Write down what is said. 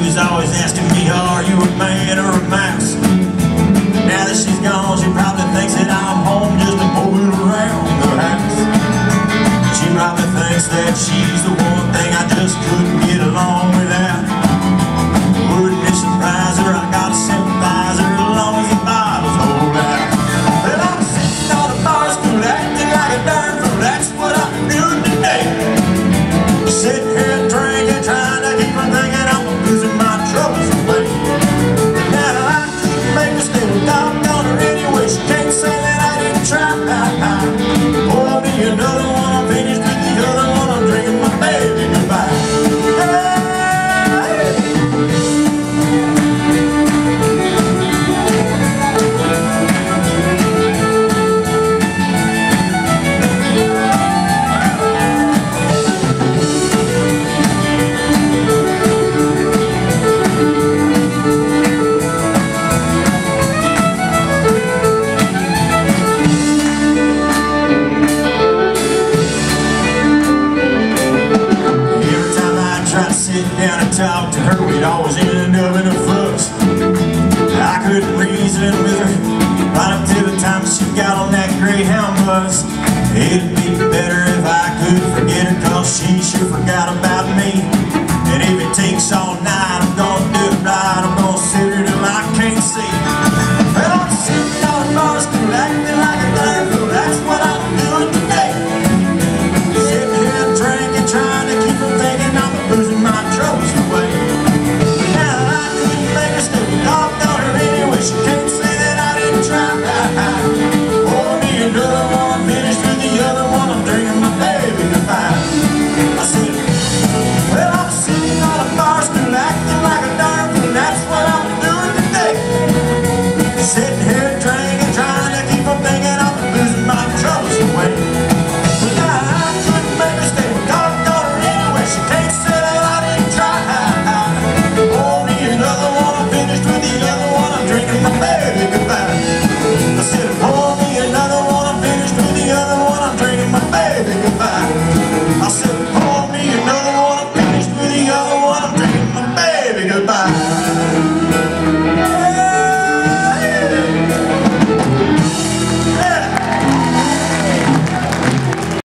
was always asking me, are you a man or a mouse? Now that she's gone, she probably thinks that I'm home just a moving around the house. She probably thinks that she's the one thing I just couldn't she'd always end up in a fuss. I couldn't reason with her right up to the time she got on that Greyhound bus.